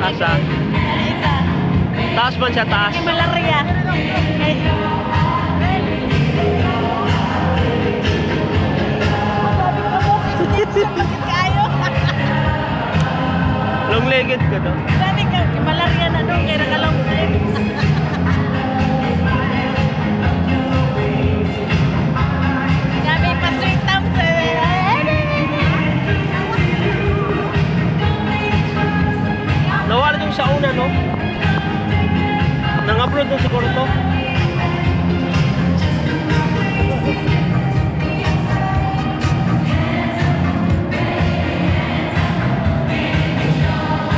ah. Isa. Taas man siya, taas. May malaria. Kay Bakit kayo? Long legged ka daw. Sabi ka, malaria na doon, kaya nakalongsin. ブロのところと。